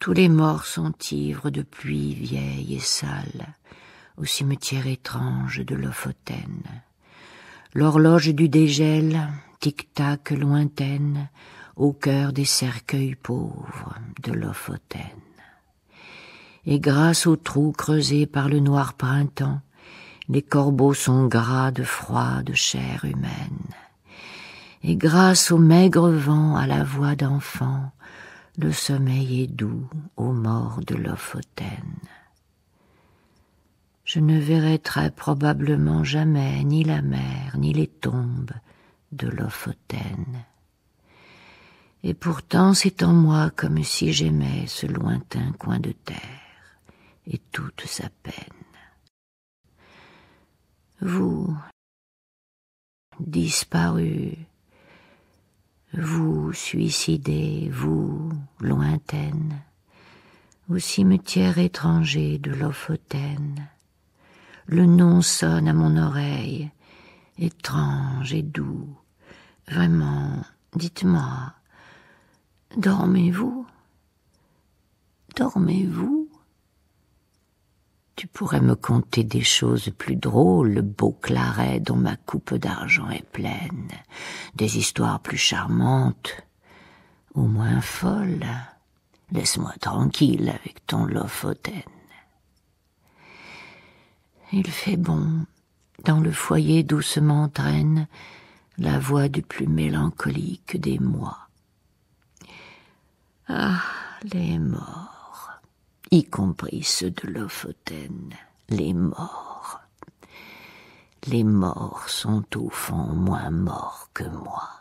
Tous les morts sont ivres de pluie vieille et sale, au cimetière étrange de Lofoten. L'horloge du dégel, tic-tac lointaine, au cœur des cercueils pauvres de Lofoten. Et grâce aux trous creusés par le noir printemps, les corbeaux sont gras de froid, chair humaine. Et grâce au maigre vent, à la voix d'enfant, le sommeil est doux aux morts de Lofoten. Je ne verrai très probablement jamais ni la mer ni les tombes de Lofoten. Et pourtant c'est en moi comme si j'aimais ce lointain coin de terre et toute sa peine. Vous, disparus, vous suicidez, vous, lointaine, au cimetière étranger de Lofoten, le nom sonne à mon oreille, étrange et doux. Vraiment, dites-moi, dormez-vous? Dormez-vous? Tu pourrais me conter des choses plus drôles, le beau claret dont ma coupe d'argent est pleine, des histoires plus charmantes, ou moins folles. Laisse-moi tranquille avec ton Lofoten. Il fait bon, dans le foyer doucement traîne la voix du plus mélancolique des mois. Ah, les morts y compris ceux de Lofoten, les morts. Les morts sont au fond moins morts que moi.